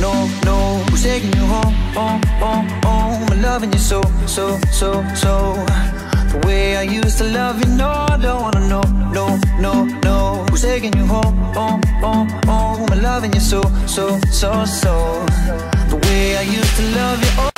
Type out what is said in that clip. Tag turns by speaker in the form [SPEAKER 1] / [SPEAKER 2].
[SPEAKER 1] no. No, who's taking you home, home, home, home? I'm loving you so, so, so, so. The way I used to love you, no, I don't wanna know, no, no, no. Who's taking you home, home, home, home? I'm loving you so, so, so, so. The way I used to love you, oh,